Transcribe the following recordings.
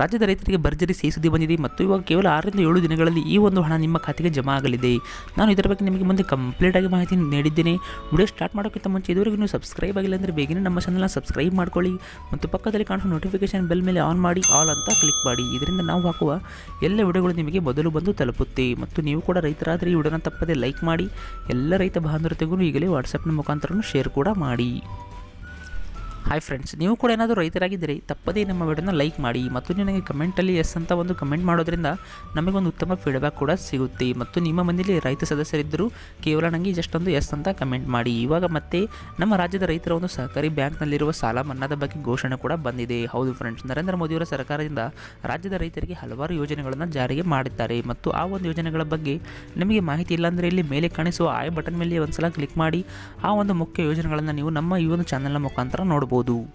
ರಾಜ್ಯದ ರೈತರಿಗೆ ಭರ್ಜರಿ ಸಿಹಿ ಸುದ್ದಿ ಬಂದಿದೆ ಮತ್ತು ಇವಾಗ ಕೇವಲ ಆರರಿಂದ ಏಳು ದಿನಗಳಲ್ಲಿ ಈ ಒಂದು ಹಣ ನಿಮ್ಮ ಖಾತೆಗೆ ಜಮಾ ಆಗಲಿದೆ. ನಾನು ಇದರ ಬಗ್ಗೆ ನಿಮಗೆ ಮುಂದೆ ಕಂಪ್ಲೀಟ್ ಆಗಿ ಮಾಹಿತಿ ನೀಡಿದ್ದೇನೆ. ವಿಡಿಯೋ ಸ್ಟಾರ್ಟ್ ಮಾಡೋಕ್ಕಿಂತ ಮುಂಚೆ ಇದುವರೆಗೂ ನೀವು ಸಬ್ಸ್ಕ್ರೈಬ್ ಆಗಿಲ್ಲ ಅಂದರೆ ಬೇಗನೆ ನಮ್ಮ ಚಾನಲ್ನ ಸಬ್ಸ್ಕ್ರೈಬ್ ಮಾಡ್ಕೊಳ್ಳಿ ಮತ್ತು ಪಕ್ಕದಲ್ಲಿ ಕಾಣುವ ನೋಟಿಫಿಕೇಶನ್ ಬೆಲ್ ಮೇಲೆ ಆನ್ ಮಾಡಿ ಆಲ್ ಅಂತ ಕ್ಲಿಕ್ ಮಾಡಿ. ಇದರಿಂದ ನಾವು ಹಾಕುವ ಎಲ್ಲ ವಿಡಿಯೋಗಳು ನಿಮಗೆ ಮೊದಲು ಬಂದು ತಲುಪುತ್ತೆ. ಮತ್ತು ನೀವು ಕೂಡ ರೈತರಾದರೆ ಈ ವಿಡಿಯೋನ ತಪ್ಪದೆ ಲೈಕ್ ಮಾಡಿ, ಎಲ್ಲ ರೈತ ಬಾಂಧವತೆಗೂ ಈಗಲೇ ವಾಟ್ಸಪ್ನ ಮುಖಾಂತರ ಶೇರ್ ಕೂಡ ಮಾಡಿ. ಹಾಯ್ ಫ್ರೆಂಡ್ಸ್ ನೀವು ಕೂಡ ಏನಾದರೂ ರೈತರಾಗಿದ್ದರೆ, ತಪ್ಪದೇ ನಮ್ಮ ವಿಡಿಯೋನ ಲೈಕ್ ಮಾಡಿ ಮತ್ತು ನನಗೆ ಕಮೆಂಟಲ್ಲಿ ಎಸ್ ಅಂತ ಒಂದು ಕಮೆಂಟ್ ಮಾಡೋದ್ರಿಂದ ನಮಗೊಂದು ಉತ್ತಮ ಫೀಡ್ಬ್ಯಾಕ್ ಕೂಡ ಸಿಗುತ್ತೆ. ಮತ್ತು ನಿಮ್ಮ ಮನೆಯಲ್ಲಿ ರೈತ ಸದಸ್ಯರಿದ್ದರೂ ಕೇವಲ ನನಗೆ ಜಸ್ಟ್ ಒಂದು ಎಸ್ ಅಂತ ಕಮೆಂಟ್ ಮಾಡಿ. ಇವಾಗ ಮತ್ತೆ ನಮ್ಮ ರಾಜ್ಯದ ರೈತರ ಒಂದು ಸಹಕಾರಿ ಬ್ಯಾಂಕ್ನಲ್ಲಿರುವ ಸಾಲ ಮನ್ನಾದ ಬಗ್ಗೆ ಘೋಷಣೆ ಕೂಡ ಬಂದಿದೆ. ಹೌದು ಫ್ರೆಂಡ್ಸ್ ನರೇಂದ್ರ ಮೋದಿಯವರ ಸರ್ಕಾರದಿಂದ ರಾಜ್ಯದ ರೈತರಿಗೆ ಹಲವಾರು ಯೋಜನೆಗಳನ್ನು ಜಾರಿಗೆ ಮಾಡಿದ್ದಾರೆ. ಮತ್ತು ಆ ಒಂದು ಯೋಜನೆಗಳ ಬಗ್ಗೆ ನಿಮಗೆ ಮಾಹಿತಿ ಇಲ್ಲಾಂದರೆ ಇಲ್ಲಿ ಮೇಲೆ ಕಾಣಿಸುವ ಆಯ್ ಬಟನ್ ಮೇಲೆ ಒಂದ್ಸಲ ಕ್ಲಿಕ್ ಮಾಡಿ ಆ ಒಂದು ಮುಖ್ಯ ಯೋಜನೆಗಳನ್ನು ನೀವು ನಮ್ಮ ಈ ಒಂದು ಚಾನಲ್ನ ಮುಖಾಂತರ todo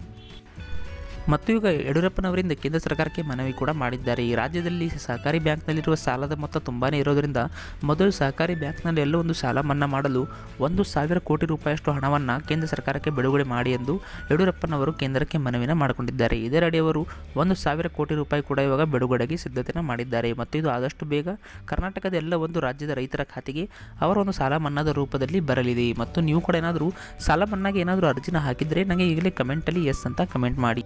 ಮತ್ತು ಈಗ ಯಡಿಯೂರಪ್ಪನವರಿಂದ ಕೇಂದ್ರ ಸರ್ಕಾರಕ್ಕೆ ಮನವಿ ಕೂಡ ಮಾಡಿದ್ದಾರೆ. ಈ ರಾಜ್ಯದಲ್ಲಿ ಸಹಕಾರಿ ಬ್ಯಾಂಕ್ನಲ್ಲಿರುವ ಸಾಲದ ಮೊತ್ತ ತುಂಬಾ ಇರೋದರಿಂದ ಮೊದಲು ಸಹಕಾರಿ ಬ್ಯಾಂಕ್ನಲ್ಲಿ ಎಲ್ಲ ಒಂದು ಸಾಲ ಮನ್ನಾ ಮಾಡಲು ಒಂದು ಸಾವಿರ ಕೋಟಿ ರೂಪಾಯಿಯಷ್ಟು ಹಣವನ್ನು ಕೇಂದ್ರ ಸರ್ಕಾರಕ್ಕೆ ಬಿಡುಗಡೆ ಮಾಡಿ ಎಂದು ಯಡಿಯೂರಪ್ಪನವರು ಕೇಂದ್ರಕ್ಕೆ ಮನವಿನ ಮಾಡಿಕೊಂಡಿದ್ದಾರೆ. ಇದರಡಿ ಅವರು ಒಂದು ಸಾವಿರ ಕೋಟಿ ರೂಪಾಯಿ ಕೂಡ ಇವಾಗ ಬಿಡುಗಡೆಗೆ ಸಿದ್ಧತೆಯನ್ನು ಮಾಡಿದ್ದಾರೆ. ಮತ್ತು ಇದು ಆದಷ್ಟು ಬೇಗ ಕರ್ನಾಟಕದ ಎಲ್ಲ ಒಂದು ರಾಜ್ಯದ ರೈತರ ಖಾತೆಗೆ ಅವರ ಒಂದು ಸಾಲ ಮನ್ನಾದ ರೂಪದಲ್ಲಿ ಬರಲಿದೆ. ಮತ್ತು ನೀವು ಕೂಡ ಏನಾದರೂ ಸಾಲ ಮನ್ನಾಗೆ ಏನಾದರೂ ಅರ್ಜಿನ ಹಾಕಿದರೆ ನನಗೆ ಈಗಲೇ ಕಮೆಂಟಲ್ಲಿ ಎಸ್ ಅಂತ ಕಮೆಂಟ್ ಮಾಡಿ.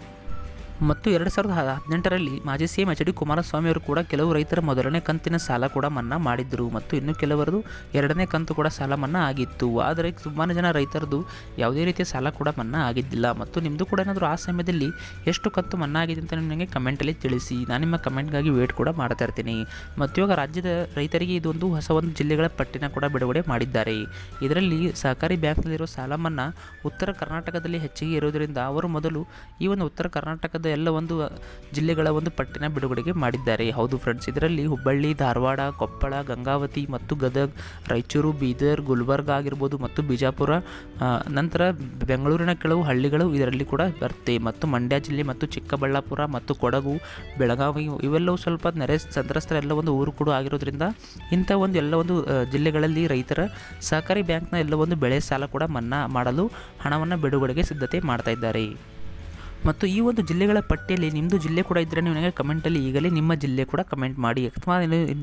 ಮತ್ತು ಎರಡು ಸಾವಿರದ ಹದಿನೆಂಟರಲ್ಲಿ ಮಾಜಿ ಸಿಎಂ ಎಚ್ ಡಿ ಕುಮಾರಸ್ವಾಮಿ ಅವರು ಕೂಡ ಕೆಲವು ರೈತರ ಮೊದಲನೇ ಕಂತಿನ ಸಾಲ ಕೂಡ ಮನ್ನಾ ಮಾಡಿದ್ದರು ಮತ್ತು ಇನ್ನು ಕೆಲವರದು ಎರಡನೇ ಕಂತು ಕೂಡ ಸಾಲ ಮನ್ನಾ ಆಗಿತ್ತು. ಆದರೆ ತುಂಬಾ ಜನ ರೈತರದು ಯಾವುದೇ ರೀತಿಯ ಸಾಲ ಕೂಡ ಮನ್ನಾ ಆಗಿದ್ದಿಲ್ಲ. ಮತ್ತು ನಿಮ್ಮದು ಕೂಡ ಏನಾದರೂ ಆ ಸಮಯದಲ್ಲಿ ಎಷ್ಟು ಕಂತು ಮನ್ನಾ ಆಗಿದೆ ಅಂತ ನನಗೆ ಕಮೆಂಟಲ್ಲಿ ತಿಳಿಸಿ. ನಾನು ನಿಮ್ಮ ಕಮೆಂಟ್ಗಾಗಿ ವೇಟ್ ಕೂಡ ಮಾಡ್ತಾ ಇರ್ತೀನಿ. ಮತ್ತು ಇವಾಗ ರಾಜ್ಯದ ರೈತರಿಗೆ ಇದೊಂದು ಹೊಸ ಒಂದು ಜಿಲ್ಲೆಗಳ ಪಟ್ಟಿನ ಕೂಡ ಬಿಡುಗಡೆ ಮಾಡಿದ್ದಾರೆ. ಇದರಲ್ಲಿ ಸಹಕಾರಿ ಬ್ಯಾಂಕ್ನಲ್ಲಿರೋ ಸಾಲ ಮನ್ನಾ ಉತ್ತರ ಕರ್ನಾಟಕದಲ್ಲಿ ಹೆಚ್ಚಿಗೆ ಇರೋದರಿಂದ ಅವರು ಮೊದಲು ಈ ಒಂದು ಉತ್ತರ ಕರ್ನಾಟಕದ ಎಲ್ಲ ಒಂದು ಜಿಲ್ಲೆಗಳ ಒಂದು ಪಟ್ಟಿನ ಬಿಡುಗಡೆಗೆ ಮಾಡಿದ್ದಾರೆ. ಹೌದು ಫ್ರೆಂಡ್ಸ್ ಇದರಲ್ಲಿ ಹುಬ್ಬಳ್ಳಿ, ಧಾರವಾಡ, ಕೊಪ್ಪಳ, ಗಂಗಾವತಿ ಮತ್ತು ಗದಗ್, ರಾಯಚೂರು, ಬೀದರ್, ಗುಲ್ಬರ್ಗ ಆಗಿರ್ಬೋದು ಮತ್ತು ಬಿಜಾಪುರ ನಂತರ ಬೆಂಗಳೂರಿನ ಕೆಲವು ಹಳ್ಳಿಗಳು ಇದರಲ್ಲಿ ಕೂಡ ಬರುತ್ತೆ. ಮತ್ತು ಮಂಡ್ಯ ಜಿಲ್ಲೆ ಮತ್ತು ಚಿಕ್ಕಬಳ್ಳಾಪುರ ಮತ್ತು ಕೊಡಗು, ಬೆಳಗಾವಿ ಇವೆಲ್ಲವೂ ಸ್ವಲ್ಪ ನೆರೆ ಸಂತ್ರಸ್ತರ ಎಲ್ಲ ಒಂದು ಊರು ಕೂಡ ಆಗಿರೋದ್ರಿಂದ ಇಂಥ ಒಂದು ಎಲ್ಲ ಒಂದು ಜಿಲ್ಲೆಗಳಲ್ಲಿ ರೈತರ ಸಹಕಾರಿ ಬ್ಯಾಂಕ್ನ ಎಲ್ಲ ಒಂದು ಬೆಳೆ ಸಾಲ ಕೂಡ ಮನ್ನಾ ಮಾಡಲು ಹಣವನ್ನು ಬಿಡುಗಡೆಗೆ ಸಿದ್ಧತೆ ಮಾಡ್ತಾ ಇದ್ದಾರೆ. ಮತ್ತು ಈ ಒಂದು ಜಿಲ್ಲೆಗಳ ಪಟ್ಟಿಯಲ್ಲಿ ನಿಮ್ಮದು ಜಿಲ್ಲೆ ಕೂಡ ಇದ್ದರೆ ನೀವು ನನಗೆ ಕಮೆಂಟಲ್ಲಿ ಈಗಲೇ ನಿಮ್ಮ ಜಿಲ್ಲೆ ಕೂಡ ಕಮೆಂಟ್ ಮಾಡಿ. ಅಥವಾ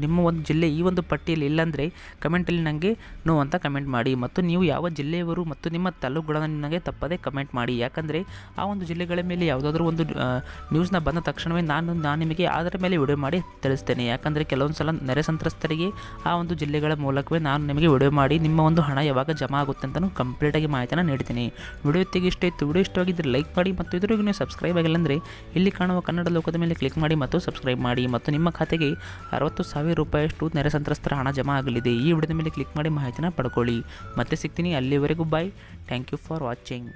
ನಿಮ್ಮ ಒಂದು ಜಿಲ್ಲೆ ಈ ಒಂದು ಪಟ್ಟಿಯಲ್ಲಿ ಇಲ್ಲಾಂದರೆ ಕಮೆಂಟಲ್ಲಿ ನನಗೆ ನೋ ಅಂತ ಕಮೆಂಟ್ ಮಾಡಿ. ಮತ್ತು ನೀವು ಯಾವ ಜಿಲ್ಲೆಯವರು ಮತ್ತು ನಿಮ್ಮ ತಾಲೂಕುಗಳನ್ನು ನನಗೆ ತಪ್ಪದೇ ಕಮೆಂಟ್ ಮಾಡಿ. ಯಾಕಂದರೆ ಆ ಒಂದು ಜಿಲ್ಲೆಗಳ ಮೇಲೆ ಯಾವುದಾದ್ರೂ ಒಂದು ನ್ಯೂಸ್ನ ಬಂದ ತಕ್ಷಣವೇ ನಾನು ನಾನು ನಿಮಗೆ ಅದರ ಮೇಲೆ ವಿಡಿಯೋ ಮಾಡಿ ತಿಳಿಸ್ತೇನೆ. ಯಾಕಂದರೆ ಕೆಲವೊಂದು ಸಲ ನೆರೆ ಸಂತ್ರಸ್ತರಿಗೆ ಆ ಒಂದು ಜಿಲ್ಲೆಗಳ ಮೂಲಕವೇ ನಾನು ನಿಮಗೆ ವಿಡಿಯೋ ಮಾಡಿ ನಿಮ್ಮ ಒಂದು ಹಣ ಯಾವಾಗ ಜಮಾ ಆಗುತ್ತೆ ಅಂತಲೂ ಕಂಪ್ಲೀಟಾಗಿ ಮಾಹಿತಿನ ನೀಡ್ತೀನಿ ವಿಡಿಯೋ ತೆಗೆ ಇಷ್ಟ. ಇತ್ತು ವಿಡಿಯೋ ಇಷ್ಟವಾಗಿದ್ದರೆ ಲೈಕ್ ಮಾಡಿ ಮತ್ತು ಇದ್ರಿಗೆ ನೀವು ಸಬ್ಸ್ಕ್ರೈಬ್ ಆಗಿಲ್ಲ ಅಂದರೆ ಇಲ್ಲಿ ಕಾಣುವ ಕನ್ನಡ ಲೋಕದ ಮೇಲೆ ಕ್ಲಿಕ್ ಮಾಡಿ ಮತ್ತು ಸಬ್ಸ್ಕ್ರೈಬ್ ಮಾಡಿ ಮತ್ತು ನಿಮ್ಮ ಖಾತೆಗೆ ಅರವತ್ತು ಸಾವಿರ ರೂಪಾಯಿಯಷ್ಟು ನೆರೆ ಸಂತ್ರಸ್ತರ ಹಣ ಜಮಾ ಆಗಲಿದೆ. ಈ ವಿಡಿಯೋದ ಮೇಲೆ ಕ್ಲಿಕ್ ಮಾಡಿ ಮಾಹಿತಿನ ಪಡ್ಕೊಳ್ಳಿ. ಮತ್ತೆ ಸಿಗ್ತೀನಿ ಅಲ್ಲಿವರೆಗೂ. Bye thank you for watching